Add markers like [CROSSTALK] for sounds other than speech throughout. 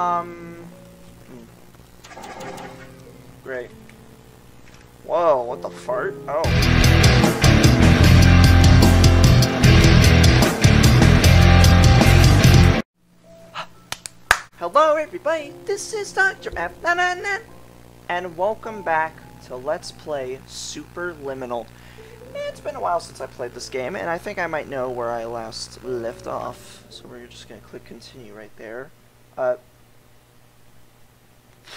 Um. Great. Whoa, what the fart? Oh. Hello everybody, this is Dr. F and welcome back to Let's Play Superliminal. It's been a while since I played this game, and I think I might know where I last left off. So we're just gonna click continue right there. Uh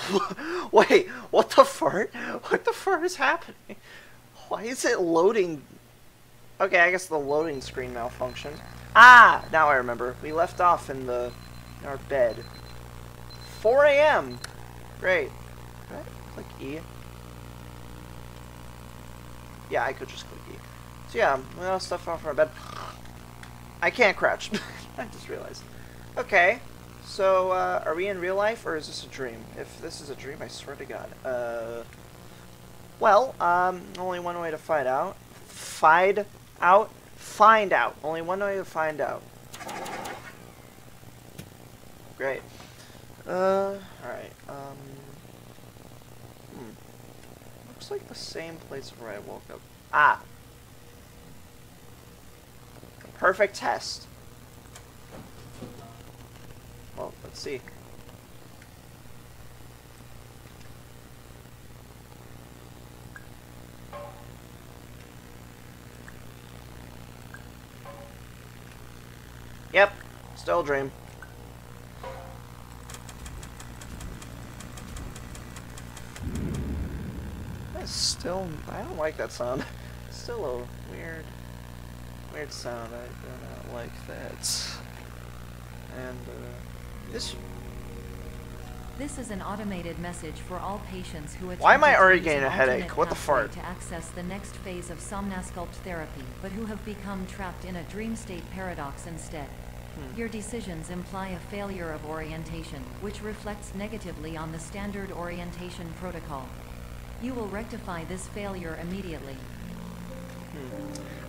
[LAUGHS] Wait, what the fart? What the fart is happening? Why is it loading? Okay, I guess the loading screen malfunctioned. Ah, now I remember. We left off in the in our bed. 4 a.m. Great. Can I click E? Yeah, I could just click E. So yeah, well, stuff off our bed. I can't crouch. [LAUGHS] I just realized. Okay, so uh, are we in real life or is this a dream? If this is a dream, I swear to God. Uh, well, um, only one way to find out. Find out. Find out. Only one way to find out. Great. Uh, alright, um... Hmm. Looks like the same place where I woke up. Ah! Perfect test. Well, let's see. Yep, still dream. That's still, I don't like that sound. [LAUGHS] Still a weird, weird sound. I do not like that. And uh, this, This is an automated message for all patients who Why am I to already getting a headache? What the fart? To access the next phase of Somnasculpt therapy, but who have become trapped in a dream state paradox instead. Hmm. Your decisions imply a failure of orientation, which reflects negatively on the standard orientation protocol. You will rectify this failure immediately.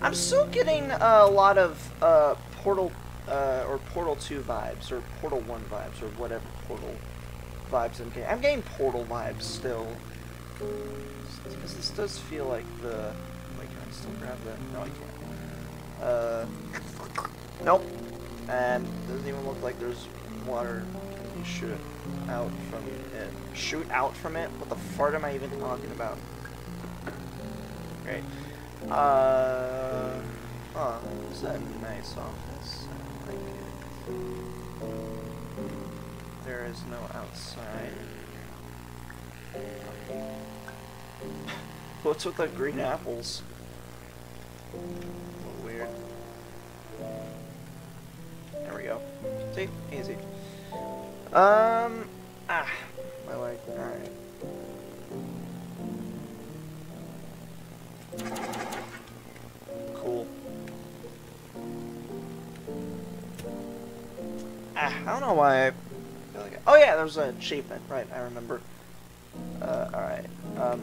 I'm still getting a lot of uh, Portal uh, or Portal 2 vibes or Portal 1 vibes or whatever Portal vibes I'm getting. I'm getting Portal vibes still. Because this does feel like the. Wait, can I still grab that? No, I can't. Uh, [LAUGHS] nope. And doesn't even look like there's water shoot out from it. Shoot out from it? What the fart am I even talking about? Great. Uh, huh, is that nice office? There is no outside. What's with the green apples? Weird. There we go. See? Easy. Um, ah, my leg. Alright. I don't know why I feel like. Oh yeah, there was an achievement. Right, I remember. Uh, all right. Um.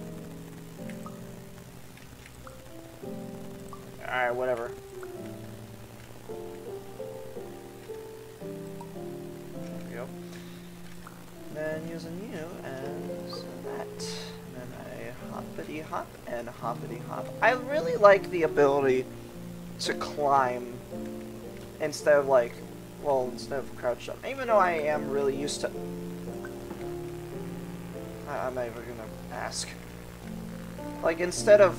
All right, whatever. There we go. Then using you as that. And then I hoppity hop and hoppity hop. I really like the ability to climb instead of like, well, instead of crouch jump. Even though I am really used to. I- I'm not even gonna ask. Like instead of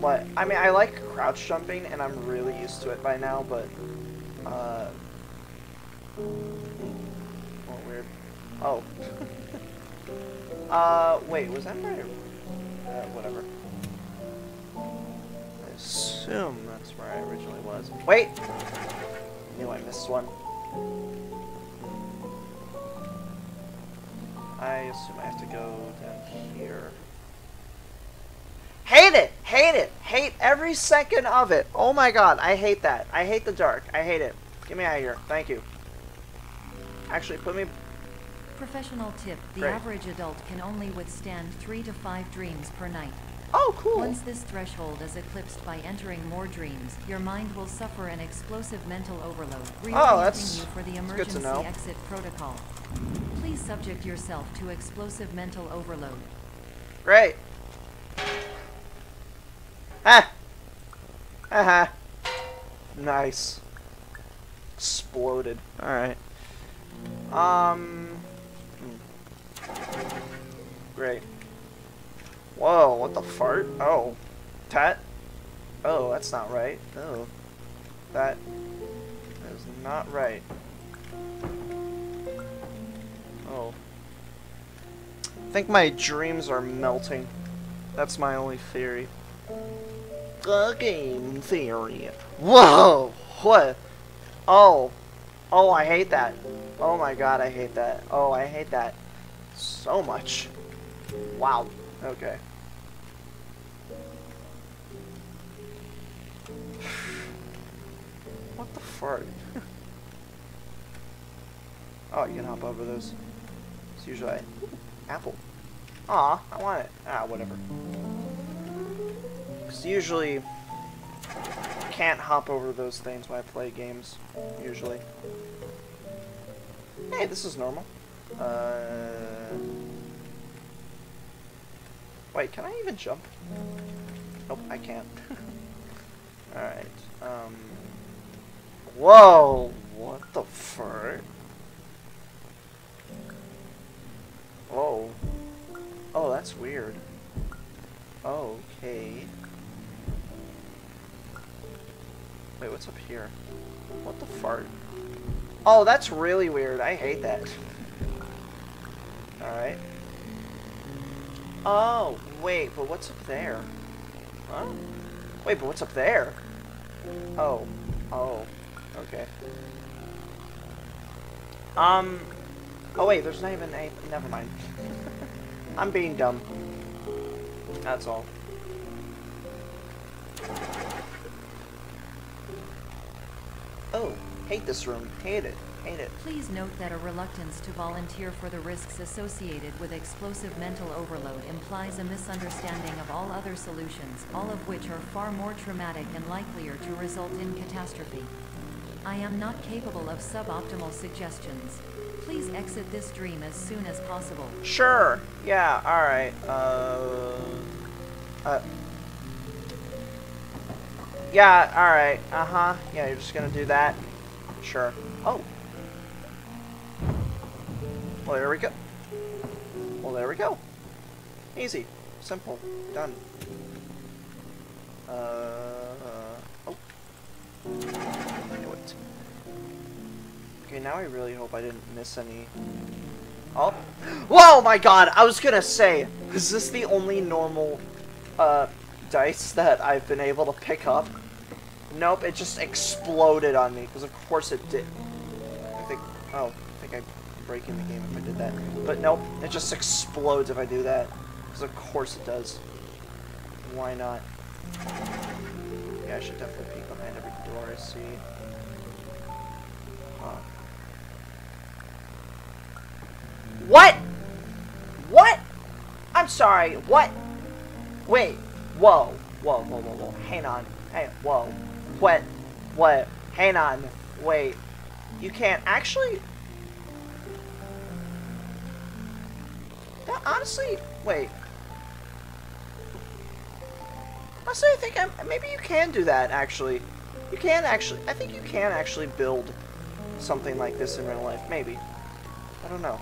what I mean, I like crouch jumping, and I'm really used to it by now. But uh, oh weird. Oh. [LAUGHS] uh, wait, was that right? Uh, whatever. I assume that's where I originally was. Wait! Knew I missed one. I assume I have to go down here. Hate it! Hate it! Hate every second of it! Oh my god, I hate that. I hate the dark. I hate it. Get me out of here. Thank you. Actually, put me... Professional tip, the Great. average adult can only withstand three to five dreams per night. Oh, cool! Once this threshold is eclipsed by entering more dreams, your mind will suffer an explosive mental overload, Oh, that's- you for the that's good to emergency know. exit protocol. Please subject yourself to explosive mental overload. Great. Ah. Haha. Nice. Exploded. Alright. Um. hmm. Great. Whoa, what the fart? Oh. Tat? Oh, that's not right. Oh. That is not right. Oh. I think my dreams are melting. That's my only theory. The game theory. Whoa! What? Oh. Oh, I hate that. Oh my god, I hate that. Oh, I hate that. So much. Wow. Okay. What the fart? [LAUGHS] oh, you can hop over those. It's usually apple. Aw, I want it. Ah, whatever. Because usually can't hop over those things when I play games. Usually. Hey, this is normal. Uh. Wait, can I even jump? Nope, I can't. [LAUGHS] Alright, um... Whoa! What the fart? Oh. Oh, that's weird. Okay. Wait, what's up here? What the fart? Oh, that's really weird. I hate that. [LAUGHS] Alright. Oh, wait, but what's up there? Huh? Wait, but what's up there? Oh. Oh. Okay. Um. Oh wait, there's not even a. Never mind. [LAUGHS] I'm being dumb. That's all. Oh, hate this room. Hate it. Hate it. Please note that a reluctance to volunteer for the risks associated with explosive mental overload implies a misunderstanding of all other solutions, all of which are far more traumatic and likelier to result in catastrophe. I am not capable of suboptimal suggestions. Please exit this dream as soon as possible. Sure. Yeah. All right. Uh. Uh. Yeah. All right. Uh huh. Yeah. You're just gonna do that. Sure. Oh. Well, there we go. Well, there we go. Easy. Simple. Done. Uh. Oh. I knew it. Okay, now I really hope I didn't miss any. Oh. Whoa, my god! I was gonna say, is this the only normal, uh, dice that I've been able to pick up? Nope, it just exploded on me, because of course it did. I think, oh, breaking the game if I did that. But nope, it just explodes if I do that. Because of course it does. Why not? Yeah, I should definitely peek behind every door I see. Huh. What? What? I'm sorry, what? Wait, whoa, whoa, whoa, whoa, whoa, hang on, hey, whoa, what, what, hang on, wait, you can't, actually, that, honestly, wait, honestly, I think I'm, maybe you can do that, actually, you can actually, I think you can actually build something like this in real life, maybe, I don't know.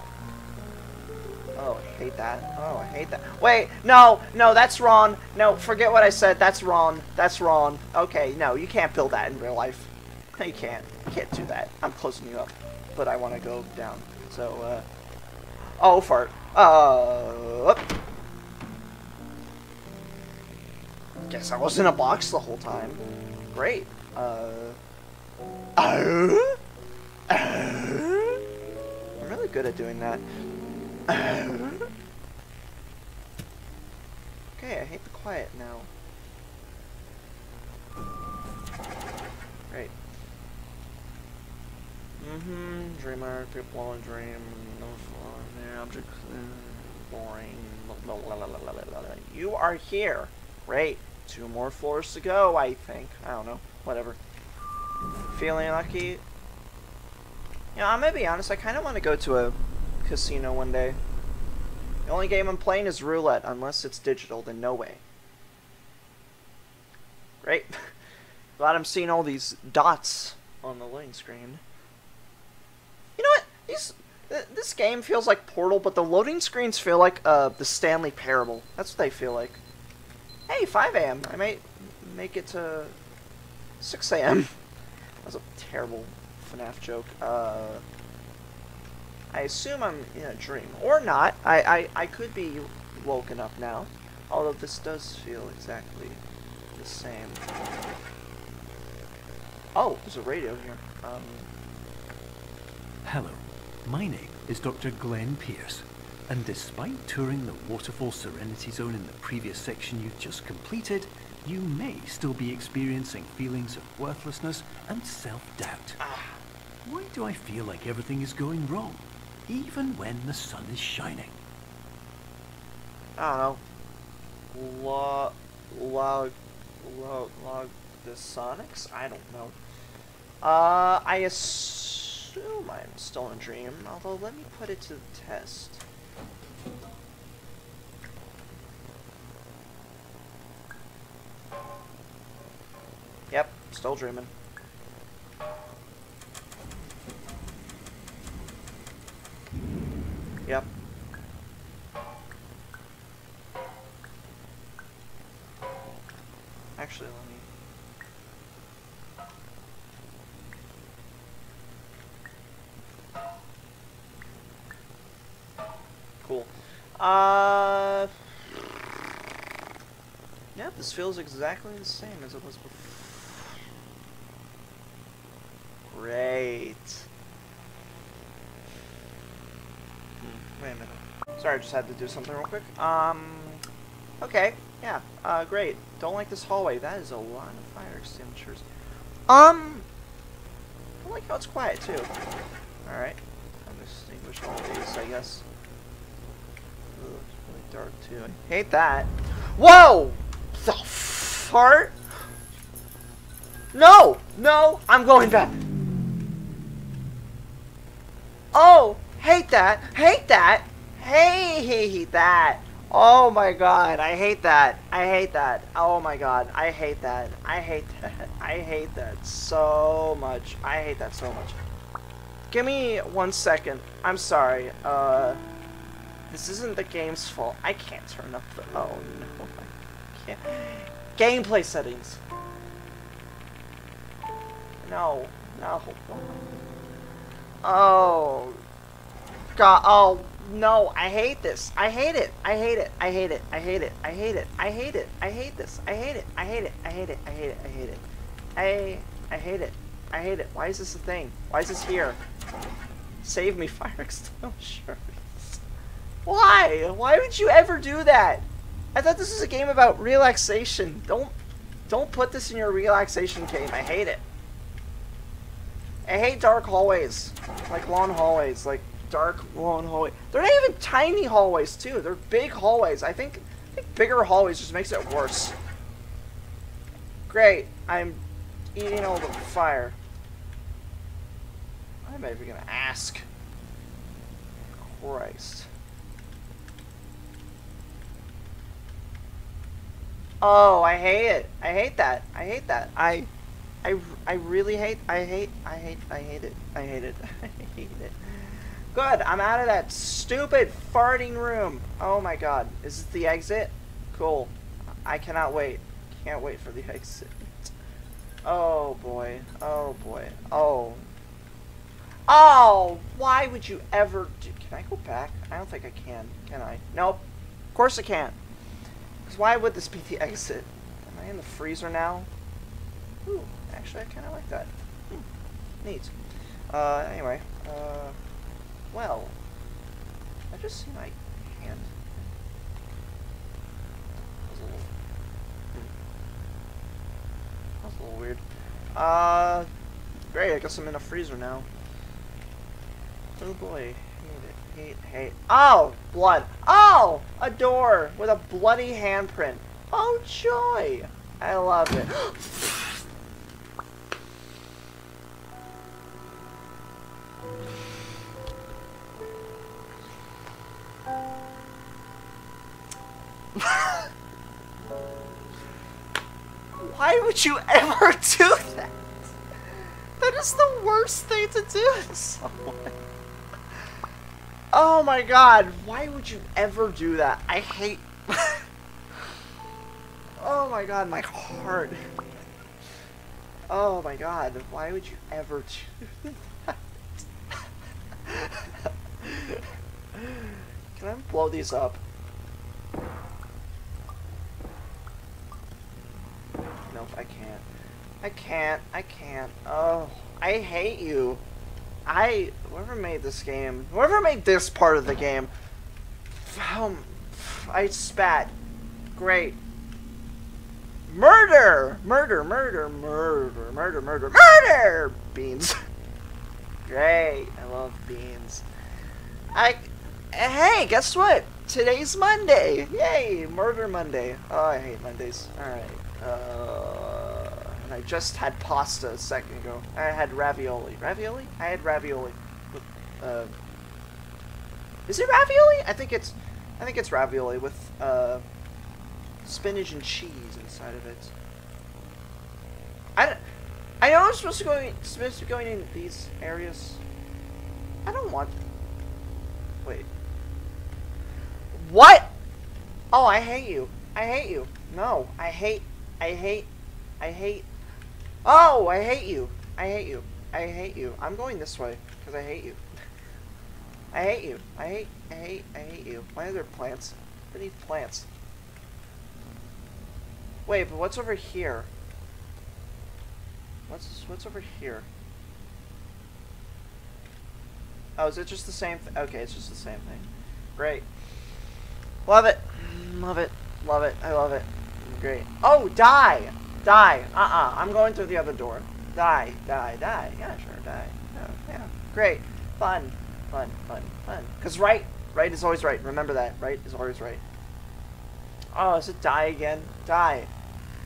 Oh, I hate that. Oh, I hate that. Wait, no, no, that's wrong. No, forget what I said. That's wrong. That's wrong. Okay, no, you can't build that in real life. No, [LAUGHS] you can't. You can't do that. I'm closing you up. But I want to go down. So, uh... Oh, fart. Uh... Guess I was in a box the whole time. Great. Uh... Uh... Uh... I'm really good at doing that. okay, I hate the quiet now. Great. Mm-hmm. Dreamer, people and dream. No objects. Uh, boring. You are here. Great. Two more floors to go, I think. I don't know. Whatever. Feeling lucky. Yeah, I'm gonna be honest. I kind of want to go to a casino one day. The only game I'm playing is roulette, unless it's digital, then no way. Right? [LAUGHS] Glad I'm seeing all these dots on the loading screen. You know what? These th this game feels like Portal, but the loading screens feel like uh, the Stanley Parable. That's what they feel like. Hey, 5 a.m. I might make it to 6 a.m. [LAUGHS] That was a terrible FNAF joke. Uh, I assume I'm in a dream. Or not. I, I, I could be woken up now. Although this does feel exactly the same. Oh, there's a radio here. Um, Hello, my name is Dr. Glenn Pierce, and despite touring the Waterfall Serenity Zone in the previous section you've just completed, you may still be experiencing feelings of worthlessness and self-doubt. Why do I feel like everything is going wrong, even when the sun is shining? I don't know. Log, log, log, log the Sonics? I don't know. Uh, I assume still in a dream, although let me put it to the test. Yep, still dreaming. Yep. Feels exactly the same as it was before. Great. Hmm, wait a minute. Sorry, I just had to do something real quick. Um. Okay, yeah, uh, great. Don't like this hallway. That is a lot of fire extinguishers. Um, I like how it's quiet, too. Alright, I'll extinguish all these, I guess. Ooh, it's really dark, too. I hate that. Whoa! The fart? No! No! I'm going back! Oh! Hate that! Hate that! Hey, Hate that! Oh my god, I hate that. I hate that. Oh my god, I hate that. I hate [LAUGHS] that. I hate that so much. I hate that so much. Give me one second. I'm sorry. Uh, this isn't the game's fault. I can't turn up the. Oh no, [LAUGHS] I can't. Gameplay settings. No, no. Oh. God. Oh no, I hate this. I hate it. I hate it. I hate it. I hate it. I hate it. I hate it. I hate this. I hate it. I hate it. I hate it. I hate it. I hate it. I I hate it. I hate it. Why is this a thing? Why is this here? Save me, fire extinguishers. Why? Why would you ever do that? I thought this was a game about relaxation. Don't don't put this in your relaxation game. I hate it. I hate dark hallways. Like long hallways. Like dark, long hallway. They're not even tiny hallways, too. They're big hallways. I think, I think bigger hallways just makes it worse. Great. I'm eating all the fire. I'm even gonna ask? Christ. Oh, I hate it. I hate that. I hate that. I, I, I really hate. I hate. I hate. I hate it. I hate it. [LAUGHS] I hate it. Good, I'm out of that stupid farting room. Oh my god. Is this the exit? Cool. I cannot wait. Can't wait for the [LAUGHS] exit. Oh boy. Oh boy. Oh. Oh! Why would you ever do... Can I go back? I don't think I can. Can I? Nope. Of course I can't. Because why would this be the exit? Am I in the freezer now? Ooh, actually I kind of like that. Hmm. Neat. Uh, anyway. Uh... Well, I just see my hand. That was a little, hmm. that was a little weird. Uh, great, I guess I'm in a freezer now. Oh boy, Hate, hate. Oh, blood. Oh, a door with a bloody handprint. Oh, joy. I love it. [GASPS] Why would you ever [LAUGHS] do that? That is the worst thing to do to someone. Oh my god, why would you ever do that? I hate... [LAUGHS] oh my god, my heart. Oh my god, why would you ever do that? [LAUGHS] Can I blow these up? Nope, I can't. I can't. I can't. Oh, I hate you. I whoever made this game, whoever made this part of the game, um, I spat. Great. Murder! Murder, murder, murder, murder, murder, murder! Beans. [LAUGHS] Great. I love beans. I. Hey, guess what? Today's Monday. Yay! Murder Monday. Oh, I hate Mondays. Alright. Uh, and I just had pasta a second ago. I had ravioli. Ravioli? I had ravioli. Uh, is it ravioli? I think it's. I think it's ravioli with uh, spinach and cheese inside of it. I, don't- I know I'm supposed to go supposed to be going in these areas. I don't want. Wait. What? Oh, I hate you. I hate you. No, I hate. I hate. I hate. Oh, I hate you. I hate you. I hate you. I'm going this way because I hate you. I hate you. I hate. I hate. I hate you. Why are there plants? Beneath plants. Wait, but what's over here? What's what's over here? Oh, is it just the same thing? Okay, it's just the same thing. Great. Love it. Love it. Love it. I love it. Great. Oh, die! Die! Uh-uh. I'm going through the other door. Die. Die. Die. Yeah, sure. Die. Yeah. yeah. Great. Fun. Fun. Fun. Fun. Because right. Right is always right. Remember that. Right is always right. Oh, is it die again? Die.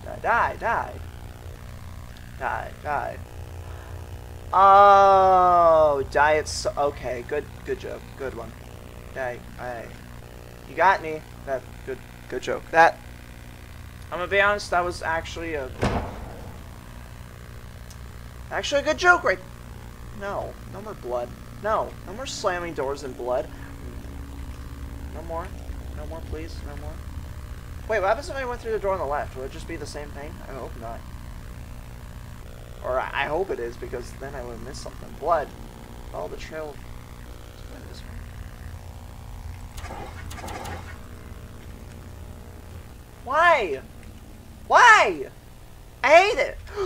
Die. Die. Die. Die. Die. Oh, diet's okay. Good, good joke. Good one. Okay, I, you got me. That good, good joke. That I'm gonna be honest. That was actually a, actually a good joke, right? No, no more blood. No, no more slamming doors and blood. No more. No more, please. No more. Wait, what happens if I went through the door on the left? Will it just be the same thing? I hope not. Or I I hope it is, because then I would miss something. Blood. Follow the trail. Why? Why? I hate it. [GASPS]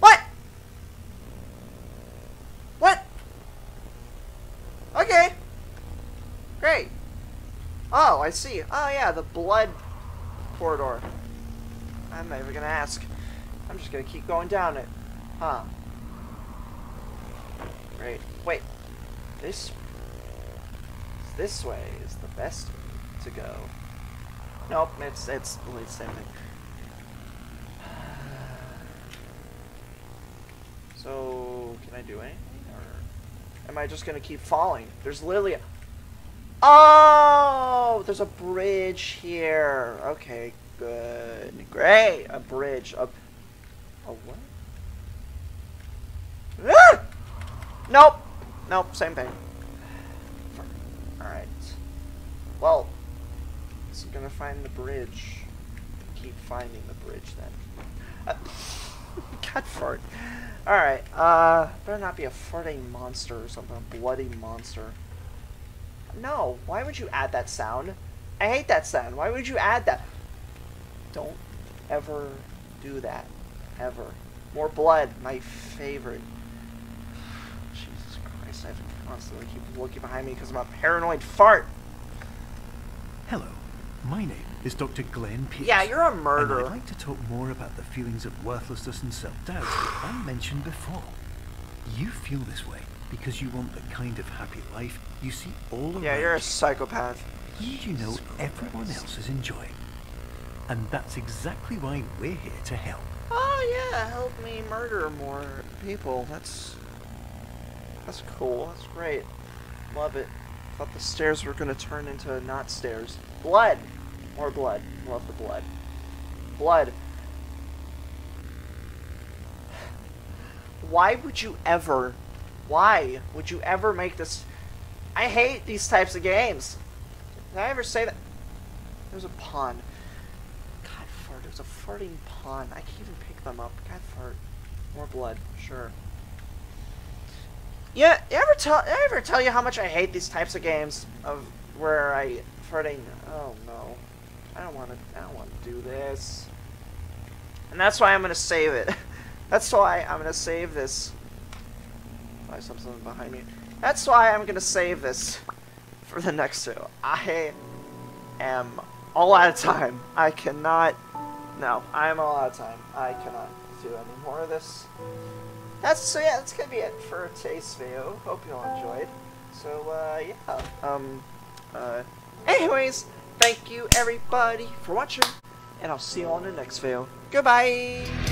what? What? Okay. Great. Oh, I see. Oh yeah, the blood corridor. I'm not even gonna ask. I'm just gonna keep going down it. Huh. Great. Wait. This this way is the best way to go. Nope, it's it's the same thing. [SIGHS] So can I do anything or am I just gonna keep falling? There's literally a Oh there's a bridge here. Okay, good. Great. A bridge. A a what? Ah! Nope. Nope, same thing. Alright. Well, I'm gonna find the bridge. Keep finding the bridge then. Uh, [LAUGHS] God fart. Alright, uh, better not be a farting monster or something, a bloody monster. No, why would you add that sound? I hate that sound. Why would you add that? Don't ever do that. Ever. More blood, my favorite. [SIGHS] Jesus Christ, I have to constantly keep looking behind me because I'm a paranoid fart. Hello, my name is Dr. Glenn Pierce. Yeah, you're a murderer. I'd like to talk more about the feelings of worthlessness and self-doubt I mentioned before. You feel this way because you want the kind of happy life you see all around Yeah, you're a psychopath. and you know everyone else is enjoying. And that's exactly why we're here to help. Oh yeah, help me murder more people. That's that's cool. That's great. Love it. Thought the stairs were gonna turn into not stairs. Blood. More blood. Love the blood. blood. Why would you ever, why would you ever make this? I hate these types of games. Did I ever say that? There's a pond. God fart, there's a farting pond. I can't even pick them up. God fart. More blood, sure. Yeah, ever tell ever tell you how much I hate these types of games of where I farting oh no. I don't wanna I don't wanna do this. And that's why I'm gonna save it. [LAUGHS] That's why I'm gonna save this. I saw something behind me. That's why I'm gonna save this for the next two. I am all out of time. I cannot. No, I'm all out of time. I cannot do any more of this. That's so yeah. That's gonna be it for today's video. Hope you all enjoyed. So uh, yeah. Um. Uh. Anyways, thank you everybody for watching, and I'll see you in the next video. Goodbye.